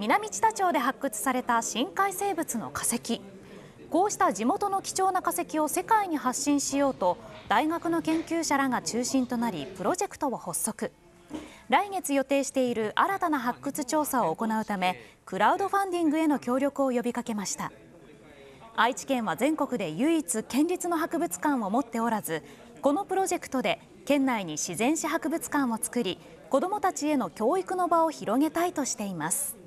南知多町で発掘された深海生物の化石。こうした地元の貴重な化石を世界に発信しようと大学の研究者らが中心となりプロジェクトを発足。来月予定している新たな発掘調査を行うためクラウドファンディングへの協力を呼びかけました。愛知県は全国で唯一県立の博物館を持っておらずこのプロジェクトで県内に自然史博物館を作り子どもたちへの教育の場を広げたいとしています。